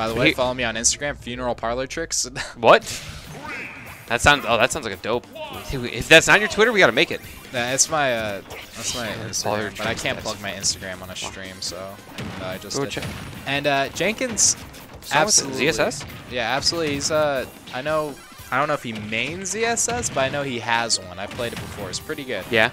By the way, he- follow me on Instagram, Funeral Parlor Tricks. What? That sounds. Oh, that sounds like a dope. If that's not your Twitter, we gotta make it. Nah, it's my uh, that's my Instagram, but I can't plug my Instagram on a stream, so uh, I just Go did. check. And uh, Jenkins, Song with the absolutely. ZSS? Yeah, absolutely. He's uh, I know. I don't know if he mains ZSS, but I know he has one. I played it before. It's pretty good. Yeah.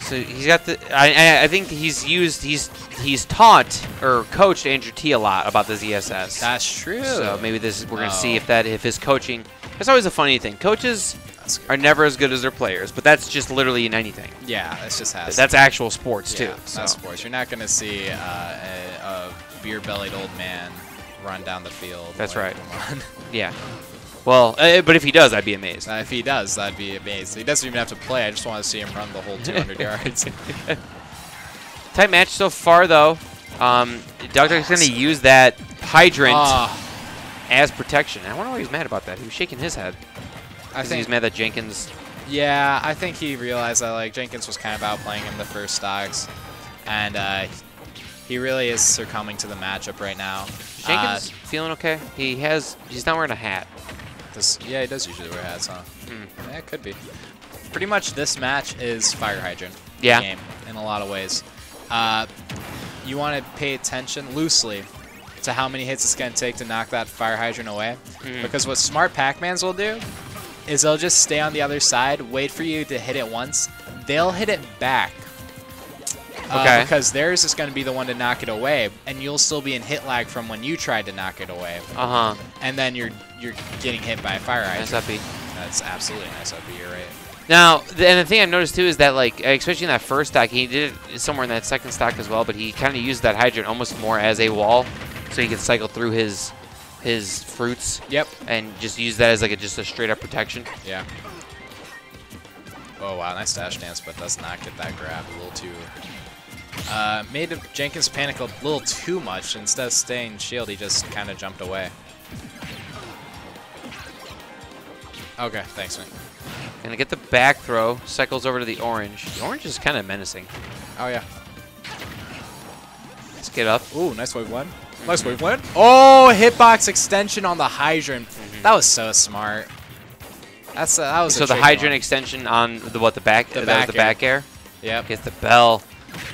So he's got the. I, I I think he's used. He's he's taught or coached Andrew T a lot about the ZSS. That's true. So maybe this we're gonna see if that if his coaching. That's always a funny thing. Coaches are never as good as their players, but that's just literally in anything. Yeah, that's just has. That's actual sports yeah, too. That's So. sports. You're not gonna see uh, a, a beer-bellied old man run down the field. That's like, right. Yeah. Well, uh, but if he does, I'd be amazed. Uh, if he does, that'd be amazed. He doesn't even have to play. I just want to see him run the whole 200 yards. Tight match so far, though. Um, Dr. is going to use that hydrant Ah, as protection. I wonder why he's mad about that. He was shaking his head. I think. he's mad that Jenkins. Yeah, I think he realized that like Jenkins was kind of outplaying him the first stocks, and uh, he really is succumbing to the matchup right now. Jenkins feeling okay? He has. He's not wearing a hat. This, yeah, he does usually wear hats, huh? Hmm. Yeah, it could be. Pretty much this match is fire hydrant. Yeah. Game in a lot of ways. Uh, you want to pay attention loosely to how many hits it's going to take to knock that fire hydrant away. Hmm. Because what smart Pac-Mans will do is they'll just stay on the other side, wait for you to hit it once. They'll hit it back. Uh, Okay. because theirs is going to be the one to knock it away, and you'll still be in hit lag from when you tried to knock it away, Uh huh. and then you're you're getting hit by a fire hydrant. Nice uppy. That's absolutely nice up. You're right. Now, and the thing I've noticed too is that, like, especially in that first stock, he did it somewhere in that second stock as well, but he kind of used that hydrant almost more as a wall, so he could cycle through his his fruits Yep. and just use that as like a, just a straight up protection. Yeah. Oh wow, nice dash dance, but does not get that grab. A little too. Uh, made Jenkins panic a little too much. Instead of staying shield, he just kind of jumped away. Okay, thanks, man. Gonna get the back throw, cycles over to the orange. The orange is kind of menacing. Oh yeah. Let's get up. Ooh, nice wave one. Nice wave one. Oh, hitbox extension on the hydrant. That was so smart. That's uh, that was a So the hydrant one. extension on the what the back The back the back air. Yep. Gets the bell.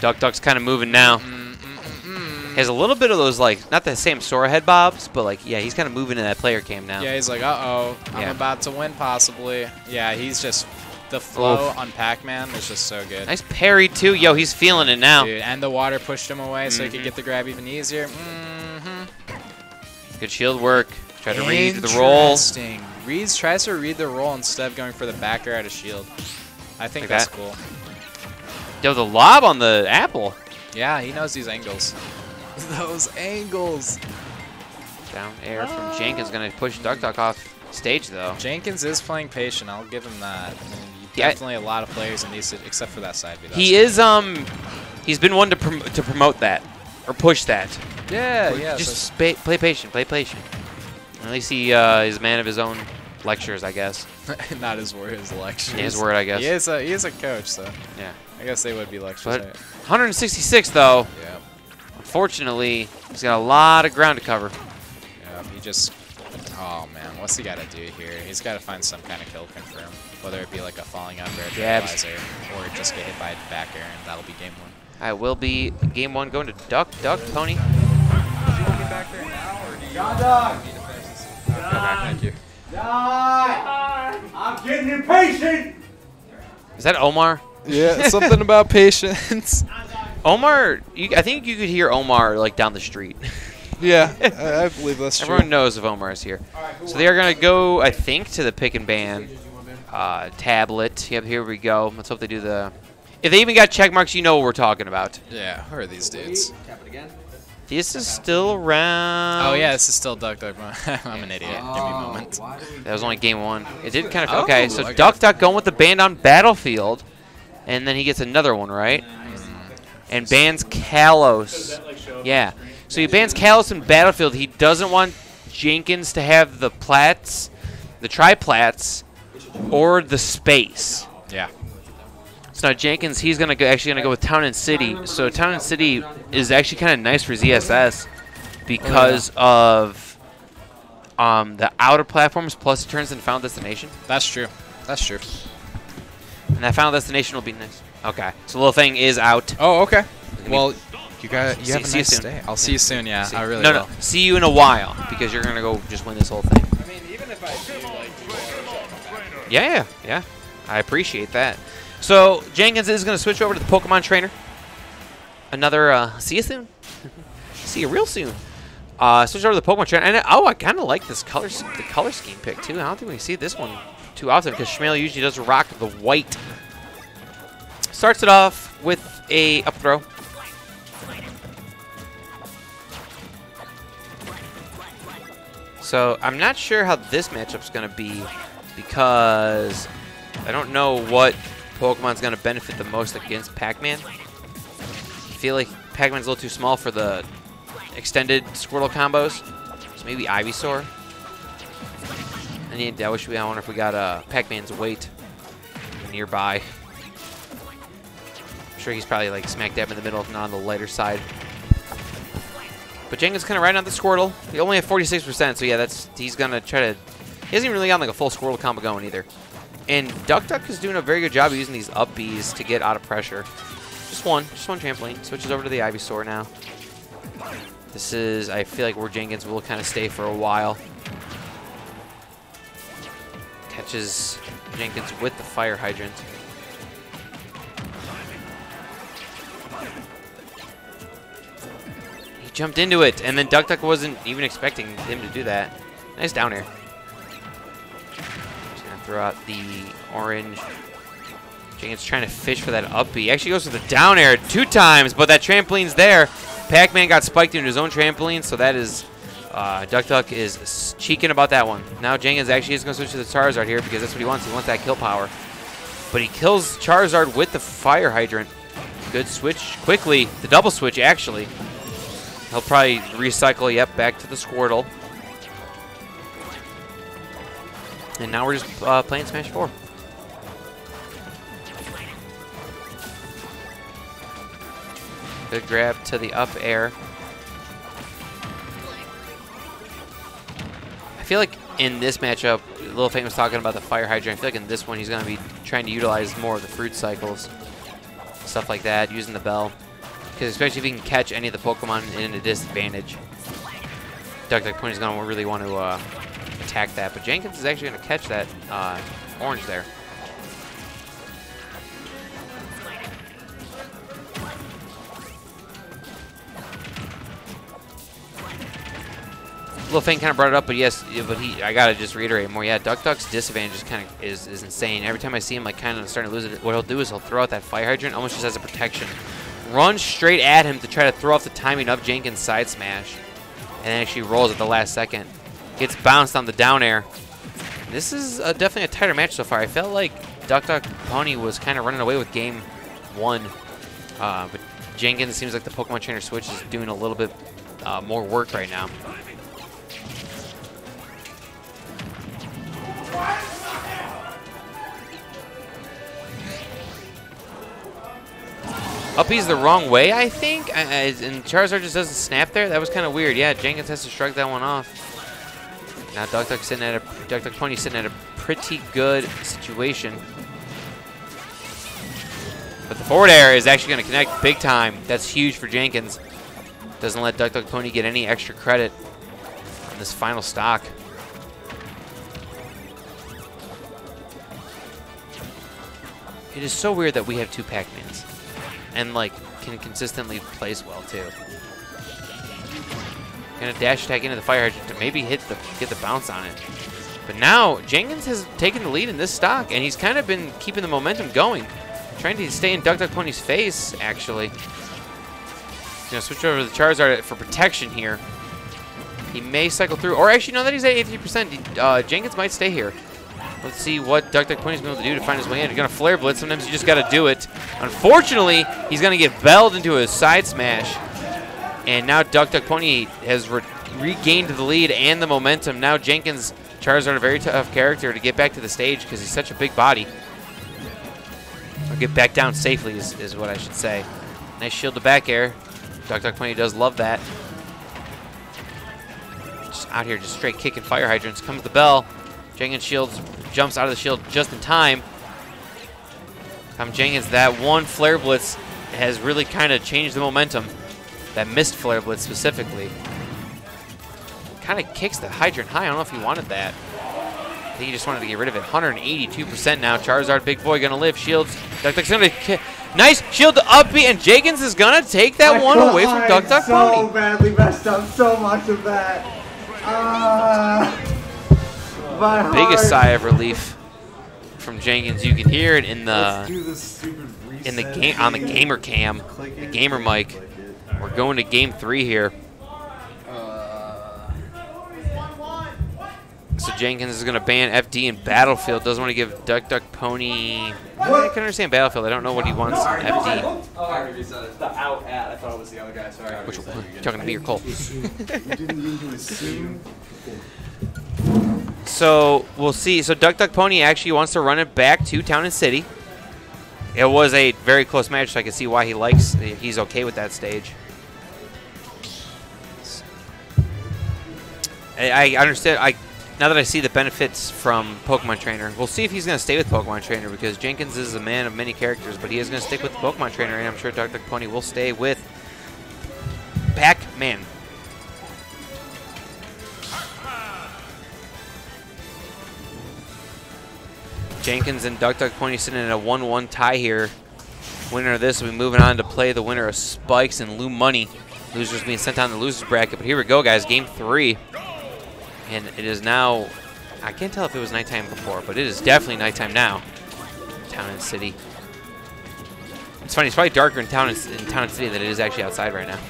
Duck Duck's kind of moving now. Mm, mm, mm. He has a little bit of those like not the same Sora head bobs, but like yeah, he's kind of moving in that player cam now. Yeah, he's like, uh oh, I'm Yeah. about to win possibly. Yeah, he's just the flow Oof. on Pac-Man is just so good. Nice parry too. Yo, he's feeling it now. Dude, and the water pushed him away so he could get the grab even easier. Mm-hmm. Good shield work. Try to read the roll. Interesting. Reads tries to read the roll instead of going for the back air out of shield. I think Like that's that? cool. Yo, the lob on the apple. Yeah, he knows these angles. Those angles. Down air from Jenkins gonna push Duck Duck off stage though. Jenkins is playing patient. I'll give him that. I mean, Yeah, definitely a lot of players in these, except for that side. view, He is um, he's been one to prom- to promote that or push that. Yeah, yeah. Just so- play patient, play patient. At least he uh, is a man of his own lectures, I guess. not his word, his lectures. His word, I guess. He is a he is a coach, so Yeah. I guess they would be lectures. But 166 though. Yeah, Unfortunately, he's got a lot of ground to cover. yeah. He just. Oh man, what's he got to do here? He's got to find some kind of kill confirm, whether it be like a falling up or a Jabs. paralyzer, or just get hit by a back air, and that'll be game one. I will be game one going to Duck Duck Pony. Thank you. I'm getting impatient. Is that Omar? Yeah, something about patience. Omar, you, I think you could hear Omar like down the street. yeah, I, I believe that's true. Everyone knows if Omar is here. So they are going to go, I think, to the pick and ban uh, tablet. Yep, here we go. Let's hope they do the. If they even got check marks, you know what we're talking about. Yeah, who are these dudes? This is still around. Oh yeah, this is still Duck Duck. I'm an idiot. Give me a moment. That was only game one. It did kind of. Oh, okay, so okay. Duck Duck going with the band on Battlefield, and then he gets another one, right? And bans Kalos. Yeah. So he bans Kalos in Battlefield. He doesn't want Jenkins to have the plats, the triplats, or the space. Yeah. So now Jenkins, he's gonna go, actually gonna go with Town and City. So Town and City is actually kind of nice for ZSS because of um, the outer platforms plus it turns into Final Destination. That's true. That's true. And that Final Destination will be nice. Okay, so little thing is out. Oh, okay. Well, you got you See- have a see you nice soon. day. I'll see Yeah. you soon. Yeah, See- I really no, will. no. See you in a while because you're gonna go just win this whole thing. I mean, even if I do like Yeah, yeah, yeah. I appreciate that. So Jenkins is going to switch over to the Pokemon Trainer. Another uh, see you soon. see you real soon. Uh, switch over to the Pokemon Trainer. And oh, I kind of like this color, the color scheme pick too. I don't think we see this one too often because Schmale usually does rock the white. Starts it off with a up throw. So I'm not sure how this matchup's going to be because I don't know what Pokemon's going to benefit the most against Pac-Man. I feel like Pac-Man's a little too small for the extended Squirtle combos. So maybe Ivysaur. I need. I wish we. I wonder if we got uh, Pac-Man's weight nearby. I'm sure he's probably like smack dab in the middle, if not on the lighter side. But Jenkins kind of riding on the Squirtle. He only have 46%, so yeah, that's he's gonna try to. He hasn't even really got like a full Squirtle combo going either. And Duck Duck is doing a very good job of using these up Bs to get out of pressure. Just one, just one trampoline. Switches over to the Ivysaur now. This is, I feel like where Jenkins will kind of stay for a while. Catches Jenkins with the fire hydrant. He jumped into it, and then Duck Duck wasn't even expecting him to do that. Nice down air. Just gonna throw out the orange. Jenkins trying to fish for that up B. Actually goes for the down air two times, but that trampoline's there. Pac-Man got spiked into his own trampoline, so that is uh, Duck Duck is cheeking about that one. Now Jenkins actually is going to switch to the Charizard here because that's what he wants. He wants that kill power. But he kills Charizard with the fire hydrant. Good switch quickly. The double switch, actually. He'll probably recycle, yep, back to the Squirtle. And now we're just uh, playing Smash 4. Good grab to the up air. Feel like in this matchup, Little Fame was talking about the fire hydrant. I feel like in this one he's going to be trying to utilize more of the fruit cycles. Stuff like that, using the bell. Because especially if he can catch any of the Pokemon in a disadvantage. Duck Duck Pony is going to really want to uh, attack that. But Jenkins is actually going to catch that uh, orange there. Fang kind of brought it up, but yes, but he, I gotta just reiterate more. Yeah, Duck Duck's disadvantage is kind of is, is insane. Every time I see him like kind of starting to lose it, what he'll do is he'll throw out that fire hydrant almost just as a protection, run straight at him to try to throw off the timing of Jenkins' side smash, and then actually rolls at the last second, gets bounced on the down air. This is uh definitely a tighter match so far. I felt like Duck Duck Pony was kind of running away with game one, uh, but Jenkins seems like the Pokemon Trainer Switch is doing a little bit uh, more work right now. Uppy's the wrong way, I think. And Charizard just doesn't snap there. That was kind of weird. Yeah, Jenkins has to shrug that one off. Now Duck Duck sitting at a Duck Duck Pony sitting at a pretty good situation. But the forward air is actually going to connect big time. That's huge for Jenkins. Doesn't let Duck Duck Pony get any extra credit on this final stock. It is so weird that we have two Pac-Mans. And, like, can consistently place well, too. Gonna dash attack into the fire hydrant to maybe hit the get the bounce on it. But now, Jenkins has taken the lead in this stock, and he's kind of been keeping the momentum going. Trying to stay in Duck Duck Pony's face, actually. He's gonna switch over to the Charizard for protection here. He may cycle through, or actually, no, that he's at 83%. Uh, Jenkins might stay here. Let's see what Duck Duck Pony's been able to do to find his way in. He's gonna flare blitz. Sometimes you just gotta do it. Unfortunately, he's gonna get belled into a side smash. And now Duck Duck Pony has re regained the lead and the momentum. Now Jenkins Charizard a very tough character to get back to the stage because he's such a big body. Or get back down safely is, is what I should say. Nice shield to back air. Duck Duck Pony does love that. Just out here just straight kicking fire hydrants. Comes the bell. Jenkins shields jumps out of the shield just in time. Come Jenkins, that one flare blitz has really kind of changed the momentum. That missed flare blitz specifically. Kind of kicks the hydrant high. I don't know if he wanted that. I think he just wanted to get rid of it. 182% now. Charizard, big boy, gonna live. Shields. Duck Duck's gonna Nice shield to up B, and Jenkins is gonna take that I one away from Duck Duck so Pony. badly messed up so much of that. Ah, my Biggest heart. sigh of relief from Jenkins. You can hear it in the do the stupid in the game on the gamer cam, the gamer mic. We're going to game three here. So Jenkins is going to ban FD in Battlefield. Doesn't want to give Duck Duck Pony. I can understand Battlefield. I don't know what he wants in FD. Oh, the out at. I thought it was the other guy. Sorry. Which one? You talking to me or Cole? So we'll see. So Duck Duck Pony actually wants to run it back to Town and City. It was a very close match, so I can see why he likes. He's okay with that stage. I, I understand. I now that I see the benefits from Pokemon Trainer, we'll see if he's going to stay with Pokemon Trainer because Jenkins is a man of many characters, but he is going to stick with Pokemon Trainer, and I'm sure Duck Duck Pony will stay with Pac-Man. Jenkins and Duck Duck Pony sitting in a 1-1 tie here. Winner of this will be moving on to play the winner of Spikes and Lou Money. Losers being sent down the losers bracket. But here we go, guys. Game three. And it is now, I can't tell if it was nighttime before, but it is definitely nighttime now. Town and City. It's funny, it's probably darker in town and, in town and city than it is actually outside right now.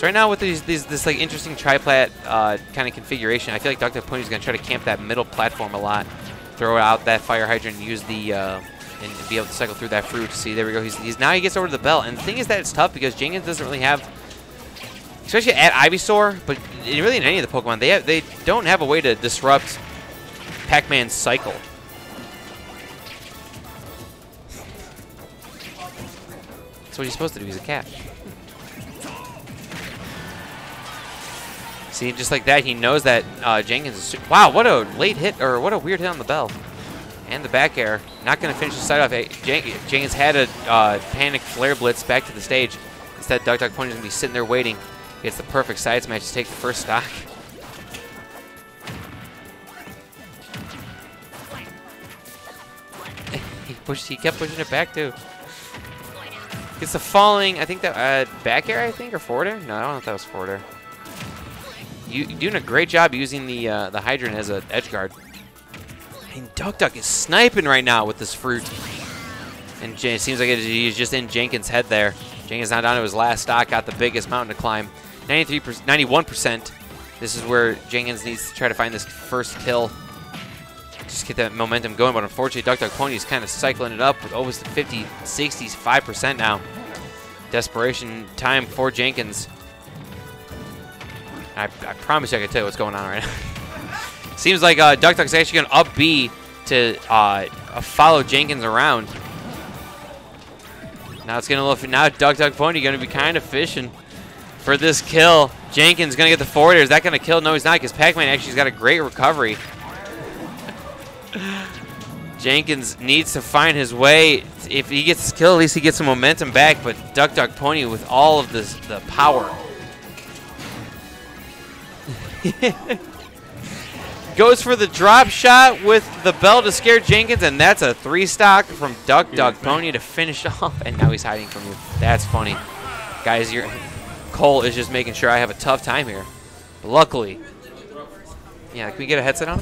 So right now with these, these this like interesting triplat uh, kind of configuration, I feel like Dr. Pony's gonna try to camp that middle platform a lot, throw out that fire hydrant, use the uh, and be able to cycle through that fruit. See, there we go. He's, he's now he gets over to the belt, and the thing is that it's tough because Jenkins doesn't really have, especially at Ivysaur, but really in any of the Pokemon, they have, they don't have a way to disrupt Pac-Man's cycle. That's what he's supposed to do. He's a cat. See, just like that, he knows that uh, Jenkins is... Wow, what a late hit, or what a weird hit on the bell. And the back air. Not going to finish the side off. Hey, Jen Jenkins had a uh, panic flare blitz back to the stage. Instead, Duck Duck Pony's going to be sitting there waiting. Gets the perfect side smash to take the first stock. he pushed. He kept pushing it back, too. Gets the falling, I think that, uh, back air, I think, or forward air? No, I don't know if that was forward air. You you're doing a great job using the uh, the hydrant as an edge guard. And Duck Duck is sniping right now with this fruit. And J it seems like he's just in Jenkins' head there. Jenkins now down to his last stock, got the biggest mountain to climb. 93%, 91%. This is where Jenkins needs to try to find this first kill. Just get that momentum going, but unfortunately Duck Duck Pony is kind of cycling it up with almost 50, 65% now. Desperation time for Jenkins. I, I promise you I can tell you what's going on right now. Seems like uh, Duck Duck's actually going to up B to uh, uh, follow Jenkins around. Now it's going to look. Now Duck Duck Pony going to be kind of fishing for this kill. Jenkins going to get the forward air. Is that going to kill? No, he's not because Pac-Man actually's got a great recovery. Jenkins needs to find his way. If he gets this kill, at least he gets some momentum back. But Duck Duck Pony with all of this, the power. Goes for the drop shot with the bell to scare Jenkins, and that's a three stock from Duck Duck Pony to finish off. And now he's hiding from you. That's funny. Guys, you're, Cole is just making sure I have a tough time here. But luckily, yeah, can we get a headset on?